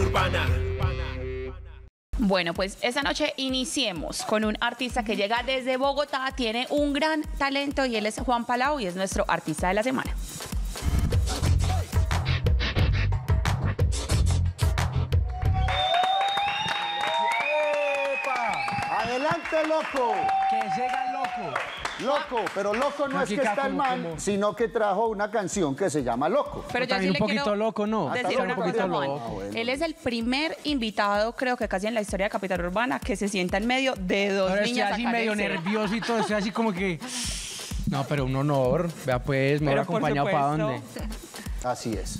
urbana. Bueno, pues esta noche iniciemos con un artista que llega desde Bogotá, tiene un gran talento y él es Juan Palau y es nuestro artista de la semana. Adelante, loco. Que llega el loco. Loco, pero loco no es que está el man, como- sino que trajo una canción que se llama Loco. Pero yo sí le un poquito quiero loco, ¿no? decir Hasta una un poquito cosa, Juan. loco. Ah, bueno. Él es el primer invitado, creo que casi en la historia de Capital Urbana, que se sienta en medio de dos estoy niñas así a medio nervioso y todo, estoy así como que... No, pero un honor. Vea pues, me Pero habrá acompañado para dónde. Así es.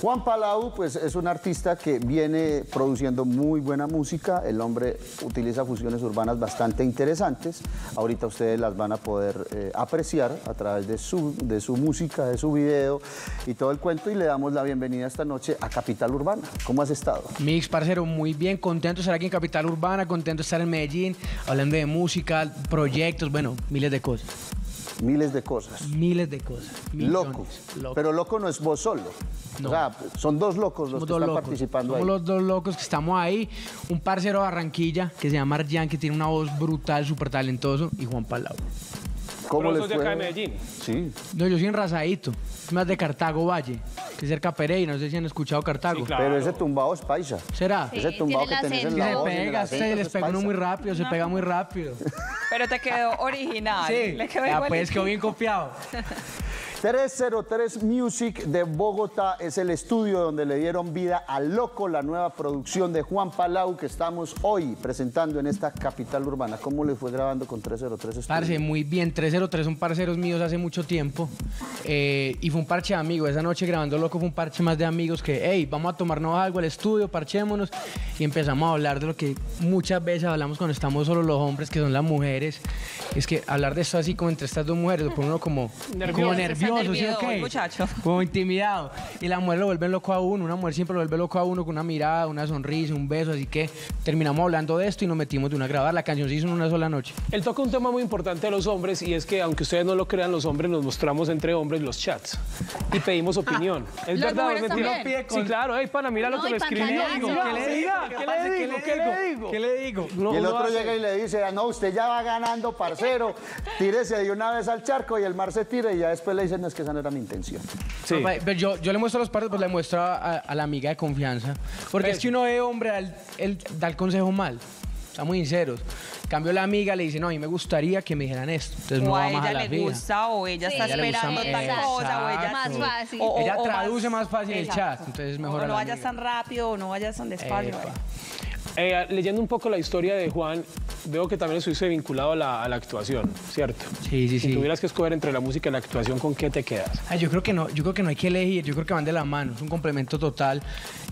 Juan Palau, pues es un artista que viene produciendo muy buena música. El hombre utiliza fusiones urbanas bastante interesantes. Ahorita ustedes las van a poder eh, apreciar a través de su, de su música, de su video y todo el cuento. Y le damos la bienvenida esta noche a Capital Urbana. ¿Cómo has estado? Mix, parcero, muy bien, contento de estar aquí en Capital Urbana, contento de estar en Medellín, hablando de música, proyectos, bueno, miles de cosas. Miles de cosas. Miles de cosas. Loco. Loco. Pero loco no es vos solo. No. O sea, son dos locos los Somos que están locos. participando Somos ahí. los dos locos que estamos ahí. Un parcero de Barranquilla que se llama Arjan, que tiene una voz brutal, súper talentoso, y Juan Palau. ¿Cómo les sos de fue? acá de Medellín. Sí. No, yo soy enrasadito. Es más de Cartago Valle, que es cerca Pereira. No sé si han escuchado Cartago. Sí, claro. Pero ese tumbado es paisa. ¿Será? Ese tumbado que tenés en la se voz pega, se les es pega uno muy rápido, se pega muy rápido. Pero te quedó original. Sí, Le quedó ya igualito. pues quedó bien copiado. 303 Music de Bogotá es el estudio donde le dieron vida a Loco, la nueva producción de Juan Palau que estamos hoy presentando en esta capital urbana. ¿Cómo le fue grabando con 303 Studio? Parce, muy bien. 303 son parceros míos hace mucho tiempo. eh, y fue un parche de amigos. Esa noche grabando Loco fue un parche más de amigos que, hey, vamos a tomarnos algo al estudio, parchémonos. Y empezamos a hablar de lo que muchas veces hablamos cuando estamos solo los hombres, que son las mujeres. Es que hablar de esto así como entre estas dos mujeres lo pone uno como Nervioso. como nervioso, ¿sí o qué? muchacho. Como intimidado. Y la mujer lo vuelve loco a uno. Una mujer siempre lo vuelve loco a uno con una mirada, una sonrisa, un beso. Así que terminamos hablando de esto y nos metimos de una a grabar. La canción se hizo en una sola noche. Él toca un tema muy importante de los hombres y es que, aunque ustedes no lo crean, los hombres nos mostramos entre hombres los chats y pedimos opinión. ¿Es Los verdad es mentira? Sí, claro. Hey, pana, mira lo No, que y le escribí. pantalazos. Diga, ¿Qué le diga, ¿Qué le digo? ¿Qué le digo? ¿Qué le digo? No, Y el otro llega y le dice, "Ah, no, usted ya va ganando, parcero, tírese de una vez al charco y el mar se tira y ya después le dicen, no, es que esa no era mi intención. Sí. No, pa- pero yo, yo le muestro a los padres, pues le muestro a, a la amiga de confianza. Porque es que uno ve hombre, él, él da el consejo mal. Estamos sinceros. En cambio, la amiga le dice, no, a mí me gustaría que me dijeran esto. Entonces no o va a más a ella la le fija. gusta o ella está ella esperando más- tal cosa o ella. Más fácil. o- o- Ella o traduce más fácil el Exacto. chat, entonces es mejor o a no vayas tan rápido o no vayas tan despacio. Eh, leyendo un poco la historia de Juan, veo que también estuviste vinculado a la, a la actuación, ¿cierto? Sí, sí, Si sí. tuvieras que escoger entre la música y la actuación, ¿con qué te quedas? Ay, yo creo que no, yo creo que no hay que elegir, yo creo que van de la mano, es un complemento total.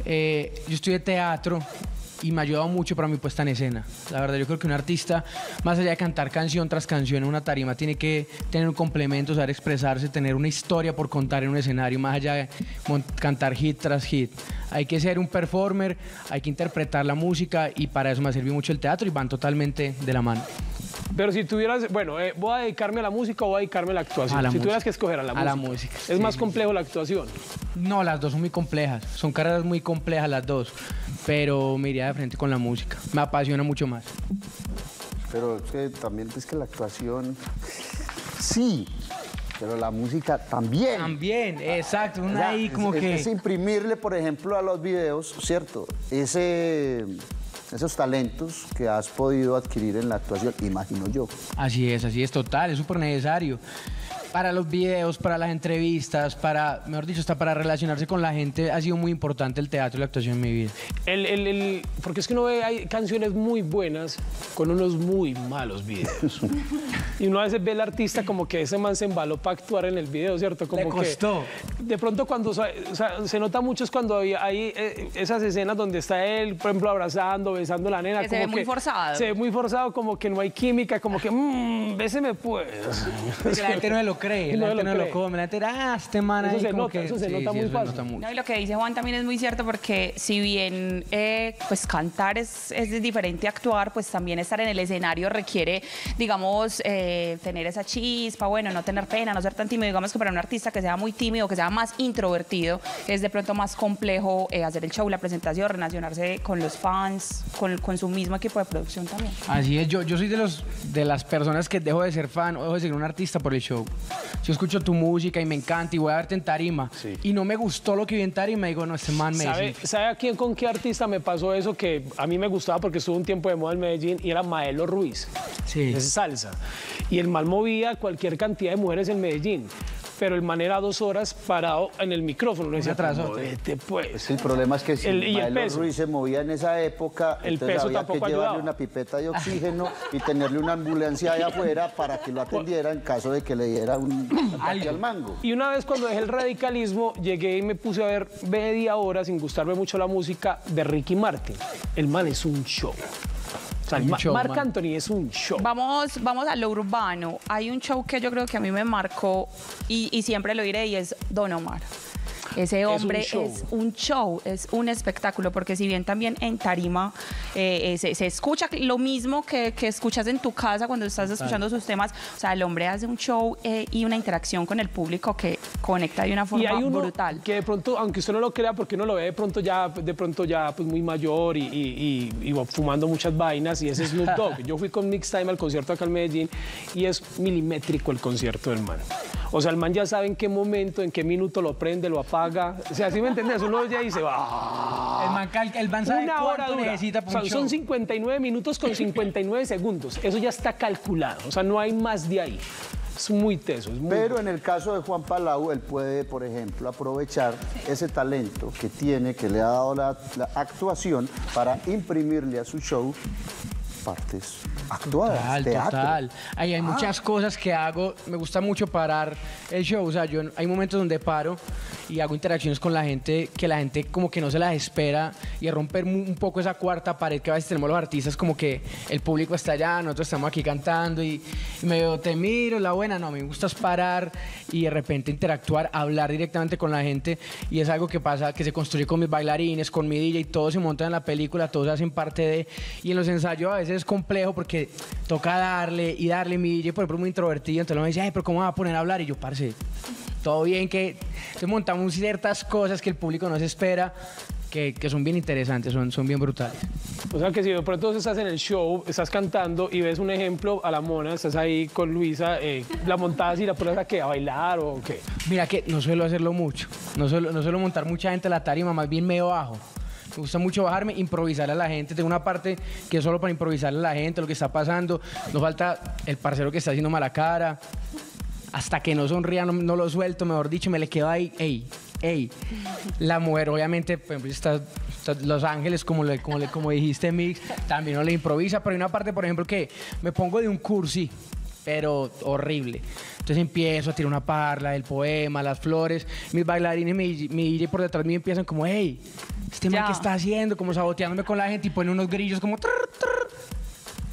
Eh, yo estudié teatro y me ha ayudado mucho para mi puesta en escena. La verdad, yo creo que un artista, más allá de cantar canción tras canción en una tarima, tiene que tener un complemento, saber expresarse, tener una historia por contar en un escenario, más allá de cantar hit tras hit. Hay que ser un performer, hay que interpretar la música y para eso me ha servido mucho el teatro y van totalmente de la mano. Pero si tuvieras, bueno, eh, ¿voy a dedicarme a la música o voy a dedicarme a la actuación? A la si tuvieras música. que escoger a la A música. la música, Es sí, más sí, complejo la actuación. No, las dos son muy complejas. Son carreras muy complejas las dos. Pero me iría de frente con la música. Me apasiona mucho más. Pero es que también es que la actuación, sí, pero la música también. También, exacto. O Una sea, ahí es- como es, que. es imprimirle, por ejemplo, a los videos, ¿cierto? Ese, esos talentos que has podido adquirir en la actuación, imagino yo. Así es, así es, total. Es súper necesario. Para los videos, para las entrevistas, para, mejor dicho, hasta para relacionarse con la gente, ha sido muy importante el teatro y la actuación en mi vida. El, el- el- porque es que uno ve, hay canciones muy buenas con unos muy malos videos. y uno a veces ve al artista como que ese man se embaló para actuar en el video, ¿cierto? Como Le costó. Que de pronto cuando, o sea, se nota mucho es cuando hay, hay, eh, esas escenas donde está él, por ejemplo, abrazando, besando a la nena. Que se como ve muy forzado. Se ve muy forzado, como que no hay química, como que, mmm, béseme pues. Es que la gente no se lo lo cree, la no gente lo no lo come, la gente ah, este man Eso ahí se como nota, que- eso se sí, nota sí, muy eso se fácil. nota mucho. No, y lo que dice Juan también es muy cierto porque si bien eh, pues cantar es, es diferente a actuar, pues también estar en el escenario requiere, digamos, eh, tener esa chispa, bueno, no tener pena, no ser tan tímido. Digamos que para un artista que sea muy tímido, que sea más introvertido, es de pronto más complejo eh, hacer el show, la presentación, relacionarse con los fans, con, con su mismo equipo de producción también. Así es, yo, yo soy de los de las personas que dejo de ser fan o dejo de ser un artista por el show. Yo escucho tu música y me encanta y voy a verte en tarima y no me gustó lo que vi en tarima, digo, no, este man me ¿Sabe. ¿Sabe a quién con qué artista me pasó eso que a mí me gustaba porque estuvo un tiempo de moda en Medellín y era Maelo Ruiz? Sí. Es salsa. Y el mal movía cualquier cantidad de mujeres en Medellín. Pero el man era dos horas parado en el micrófono. Le decía. "Movete, pues. El problema es que si El- y el peso. Ruiz se movía en esa época, El entonces peso había tampoco que llevarle ayudaba. una pipeta de oxígeno y tenerle una ambulancia allá afuera para que lo atendiera en caso de que le diera un ataque al mango. Y una vez cuando dejé el radicalismo, llegué y me puse a ver media hora, sin gustarme mucho la música, de Ricky Martin. El man es un show. O sea, Un Marc man. Anthony es un show. Vamos, vamos a lo urbano. Hay un show que yo creo que a mí me marcó y, y siempre lo diré y es Don Omar. Ese un hombre show. es un show, es un espectáculo, porque si bien también en tarima eh, eh, se, se escucha lo mismo que, que escuchas en tu casa cuando estás escuchando sus temas, o sea, el hombre hace un show eh, y una interacción con el público que conecta de una forma Y hay uno brutal. que de pronto, aunque usted no lo crea, porque uno lo ve de pronto ya, de pronto ya pues muy mayor y, y- y- y va fumando muchas vainas, y ese es Snoop Dogg. Yo fui con Mix Time al concierto acá en Medellín y es milimétrico el concierto del man. O sea, el man ya sabe en qué momento, en qué minuto lo prende, lo apaga. O sea, ¿sí me entendés? Uno ya dice, ¡ah! El man, el man sabe Una hora cuánto necesita para show. son 59 minutos con 59 segundos. Eso ya está calculado. O sea, no hay más de ahí. Es muy teso. Es muy Pero en el caso de Juan Palau, él puede, por ejemplo, aprovechar ese talento que tiene, que le ha dado la, la actuación, para imprimirle a su show partes Total, teatro. total. Ahí hay muchas cosas que hago. Me gusta mucho parar el show. O sea, yo hay momentos donde paro y hago interacciones con la gente que la gente como que no se las espera y a romper un poco esa cuarta pared que a veces tenemos los artistas, como que el público está allá, nosotros estamos aquí cantando y, y medio te miro, la buena, no, me gusta es parar y de repente interactuar, hablar directamente con la gente y es algo que pasa, que se construye con mis bailarines, con mi DJ, todos se montan en la película, todos hacen parte de, y en los ensayos a veces es complejo porque toca darle y darle mi DJ, por ejemplo, es muy introvertido, entonces me dice, ay, pero ¿cómo va a poner a hablar? Y yo, parce, todo bien que entonces montamos ciertas cosas que el público no se espera, que, que son bien interesantes, son, son bien brutales. O sea que si de pronto estás en el show, estás cantando y ves un ejemplo a la mona, estás ahí con Luisa, eh, la montas y la pones a qué, a bailar o qué. Mira que no suelo hacerlo mucho, no suelo, no suelo montar mucha gente a la tarima, más bien medio bajo. Me gusta mucho bajarme, improvisar a la gente. Tengo una parte que es solo para improvisarle a la gente, lo que está pasando. No falta el parcero que está haciendo mala cara. Hasta que no sonría, no, no lo suelto, mejor dicho, me le quedo ahí, ey, ey. La mujer, obviamente, por ejemplo, está, está Los Ángeles, como, le- como, le- como dijiste, Mix, también no le improvisa, pero hay una parte, por ejemplo, que me pongo de un cursi, pero horrible. Entonces empiezo a tirar una parla, el poema, las flores. Mis bailarines, mi, mi DJ por detrás mío empiezan como, hey, este man que está haciendo, como saboteándome con la gente y ponen unos grillos como... trrr, trrr.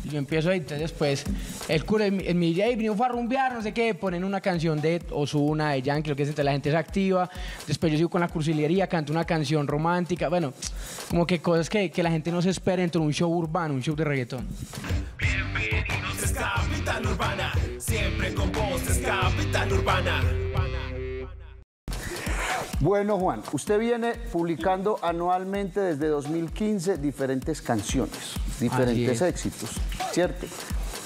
Y yo empiezo ahí, entonces después el cura, el, el mi DJ vino a rumbear, no sé qué, ponen una canción de Ozuna, de Yankee, lo que es, entonces la gente se activa. Después yo sigo con la cursilería, canto una canción romántica, bueno, como que cosas que, que la gente no se espera dentro de un show urbano, un show de reggaetón. Capital Urbana, siempre con vos es Capital Urbana. Bueno, Juan, usted viene publicando anualmente desde 2015 diferentes canciones, diferentes es. éxitos, ¿cierto?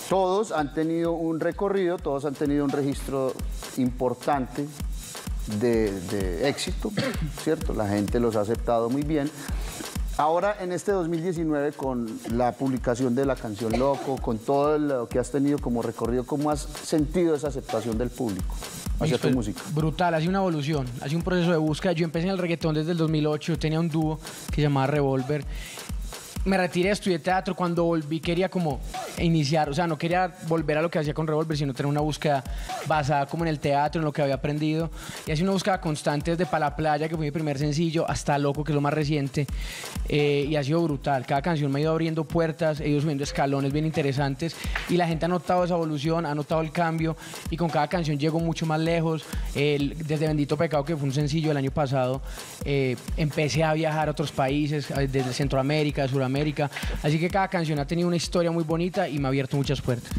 Todos han tenido un recorrido, todos han tenido un registro importante de, de éxito, ¿cierto? La gente los ha aceptado muy bien. Ahora, en este 2019, con la publicación de la canción Loco, con todo lo que has tenido como recorrido, ¿cómo has sentido esa aceptación del público hacia tu música? Brutal, hace una evolución, hace un proceso de búsqueda. Yo empecé en el reggaetón desde el 2008, yo tenía un dúo que se llamaba Revolver me retiré, estudié teatro. Cuando volví quería como iniciar, o sea, no quería volver a lo que hacía con Revolver, sino tener una búsqueda basada como en el teatro, en lo que había aprendido. Y así una búsqueda constante desde Pa' la Playa, que fue mi primer sencillo, hasta Loco, que es lo más reciente. Eh, y ha sido brutal. Cada canción me ha ido abriendo puertas, he ido subiendo escalones bien interesantes. Y la gente ha notado esa evolución, ha notado el cambio. Y con cada canción llego mucho más lejos. Desde Bendito Pecado, que fue un sencillo el año pasado, eh, empecé a viajar a otros países, eh, desde Centroamérica, Sudamérica. Así que cada canción ha tenido una historia muy bonita y me ha abierto muchas puertas.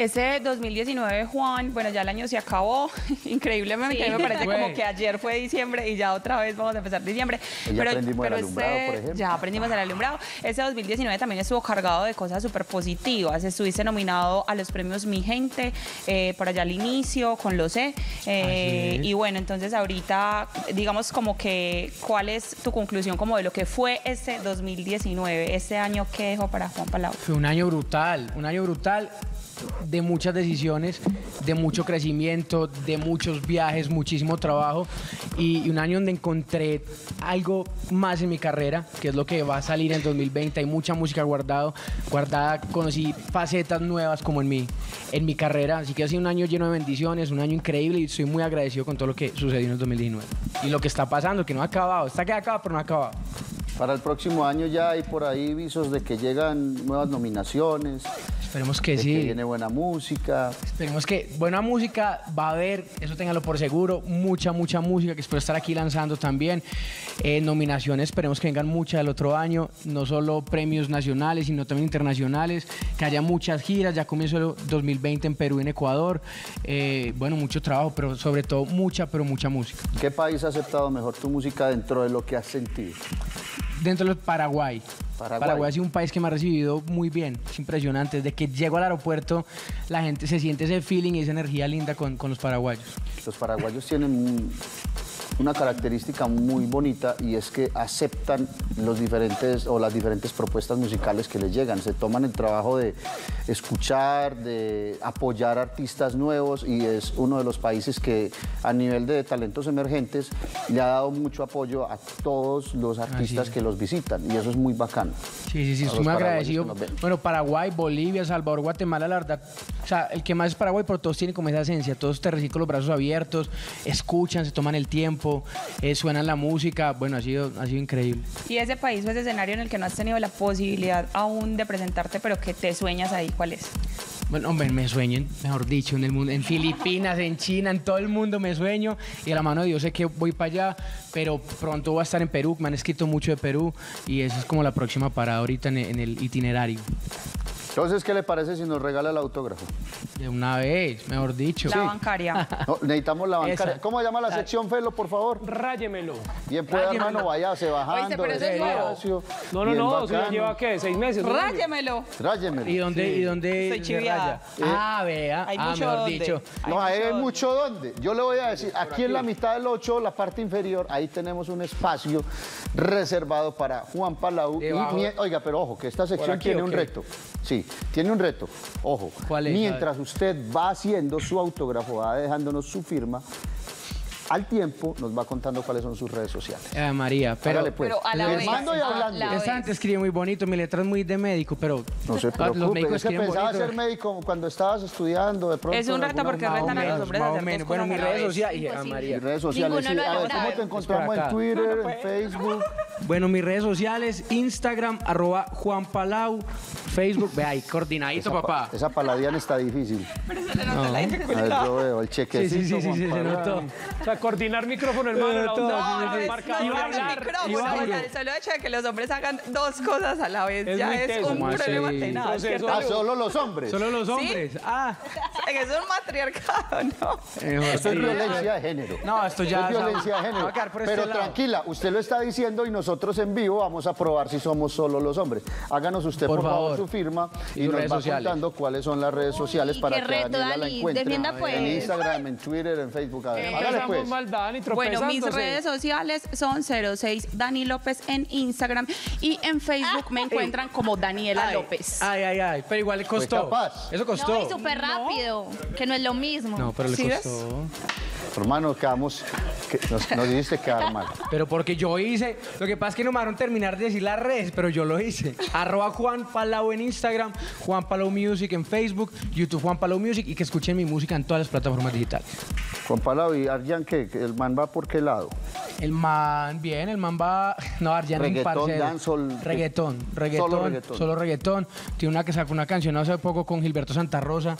Ese 2019, Juan, bueno, ya el año se acabó. Increíblemente, Sí. me parece como que ayer fue diciembre y ya otra vez vamos a empezar diciembre. Y ya aprendimos el alumbrado, por ejemplo. Ya aprendimos el alumbrado. Ese 2019 también estuvo cargado de cosas súper positivas. Estuviste nominado a los premios Mi Gente, eh, por allá al inicio, con Lo Sé. Eh, y bueno, entonces ahorita, digamos como que, ¿cuál es tu conclusión como de lo que fue este 2019, este año que dejó para Juan Palau? Fue un año brutal, un año brutal de muchas decisiones, de mucho crecimiento, de muchos viajes, muchísimo trabajo. Y, un año donde encontré algo más en mi carrera, que es lo que va a salir en 2020. Hay mucha música guardado, guardada, conocí facetas nuevas como en mi, en mi carrera, así que ha sido un año lleno de bendiciones, un año increíble y estoy muy agradecido con todo lo que sucedió en el 2019 y lo que está pasando, que no ha acabado, está que acaba, pero no ha acabado. Para el próximo año ya hay por ahí visos de que llegan nuevas nominaciones, Esperemos que de sí. que viene buena música. Esperemos que buena música va a haber, eso ténganlo por seguro, mucha, mucha música que espero estar aquí lanzando también. Eh, nominaciones, esperemos que vengan muchas el otro año, no solo premios nacionales, sino también internacionales, que haya muchas giras, ya comienzo el 2020 en Perú y en Ecuador. Eh, bueno, mucho trabajo, pero sobre todo mucha, pero mucha música. ¿Qué país ha aceptado mejor tu música dentro de lo que has sentido? Dentro de Paraguay. Paraguay. ha sido un país que me ha recibido muy bien, es impresionante. Desde que llego al aeropuerto, la gente se siente ese feeling y esa energía linda con, con los paraguayos. Los paraguayos tienen una característica muy bonita y es que aceptan los diferentes o las diferentes propuestas musicales que les llegan. Se toman el trabajo de escuchar, de apoyar artistas nuevos y es uno de los países que a nivel de talentos emergentes le ha dado mucho apoyo a todos los artistas es. que los visitan y eso es muy bacano. Sí, sí, sí, estoy muy agradecido. Bueno, Paraguay, Bolivia, Salvador, Guatemala, la verdad. O sea, el que más es Paraguay, pero todos tienen como esa esencia. Todos te reciben con los brazos abiertos, escuchan, se toman el tiempo, eh, suenan la música. Bueno, ha sido, ha sido increíble. Y ese país o ese escenario en el que no has tenido la posibilidad aún de presentarte, pero que te sueñas ahí, ¿cuál es? Bueno, hombre, me sueño, mejor dicho, en el mundo, en Filipinas, en China, en todo el mundo me sueño. Y a la mano de Dios sé que voy para allá, pero pronto voy a estar en Perú. Me han escrito mucho de Perú y esa es como la próxima parada ahorita en el itinerario. Entonces, ¿qué le parece si nos regala el autógrafo? De una vez, mejor dicho. La bancaria. No, necesitamos la bancaria. Esa. ¿Cómo se llama la sección, Felo, por favor? Ráyemelo. Bien pueda, Ráyemelo. hermano, váyase bajando. Oíste, pero eso es nuevo. despacio, No, no, no, si ya bacano. lleva qué, seis meses. Ráyemelo. Ráyemelo. ¿Y dónde, ¿y dónde Estoy se chiviada. raya? Ah, vea. Hay ah, mucho mejor dónde. dicho. No, ahí hay mucho donde. Yo le voy a decir, aquí en la mitad del 8, la parte inferior, ahí tenemos un espacio reservado para Juan Palau. Y oiga, pero ojo, que esta sección aquí tiene un reto. Sí, tiene un reto. Ojo. ¿Cuál es? Mientras usted va haciendo su autógrafo, va dejándonos su firma, al tiempo nos va contando cuáles son sus redes sociales. Eh, María, pero... Hágale, pues. pero a la vez. Firmando y hablando. la Esta gente escribe muy bonito, mi letra es muy de médico, pero No se los preocupe, médicos es que pensaba bonito. ser médico cuando estabas estudiando de pronto. Es un reto porque retan a los hombres a hacer menos. Bueno, mis redes sociales, y a Imposible. María. Mis redes sociales, sí. A ver. ¿cómo te encontramos en. Twitter, en Facebook? Bueno, mis redes sociales, Instagram, arroba Juan Palau, Facebook, ve ahí, coordinadito, Esa pa- papá. Esa paladiana está difícil. A ver, yo veo el Sí, chequecito. sí, sí, sí, Juan sí, se notó. O sea, coordinar micrófono, hermano, la sí, sí, sí. marcar, No, Y no, bailar. el micrófono, sea, el solo hecho de que los hombres hagan dos cosas a la vez Es ya es teso. un problema tenaz, Proceso. ¿cierto, Ah, solo los hombres. Solo los hombres. Ah, Es un matriarcado, ¿no? mejor Esto es sí. violencia de género. No, esto ya es violencia de género. este Pero tranquila, usted lo está diciendo y nosotros en vivo vamos a probar si somos solo los hombres. Háganos usted, por, Por favor, favor. su firma y, Y nos redes va sociales. contando cuáles son las redes sociales Uy, para que reto, Daniela la Dani. encuentre. Defienda, pues. En Instagram, en Twitter, en Facebook. A ver, hágale pues. mal, Dani, Bueno, mis redes sociales son 06 Dani López en Instagram y en Facebook me encuentran como Daniela Ay, López. Ay, ay, ay. Pero igual le costó. capaz. Eso costó. No, y súper rápido, que no es lo mismo. No, pero le ¿Sí ves? costó. Hermano, quedamos Que nos, nos hiciste quedar mal. Pero porque yo hice. Lo que pasa es que no me dejaron terminar de decir las redes, pero yo lo hice. Arroba Juan Palau en Instagram, Juan Palau Music en Facebook, YouTube Juan Palau Music y que escuchen mi música en todas las plataformas digitales. Juan Palau y Arjan, ¿qué? ¿El man va por qué lado? El man, bien, el man va. No, Arjan parcero. dancehall, Reggaetón, reggaetón. Solo reggaetón. Solo reggaetón. Tiene una que sacó una canción hace poco con Gilberto Santa Rosa.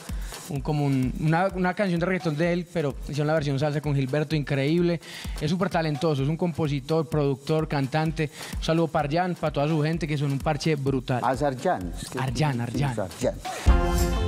Un, como un- una, una canción de reggaetón de él, pero hicieron la versión salsa con Gilberto, increíble. Es súper talentoso, es un compositor, productor, cantante. Un saludo para Arjan, para toda su gente, que son un parche brutal. Ah, Arjan. Arjan, Arjan.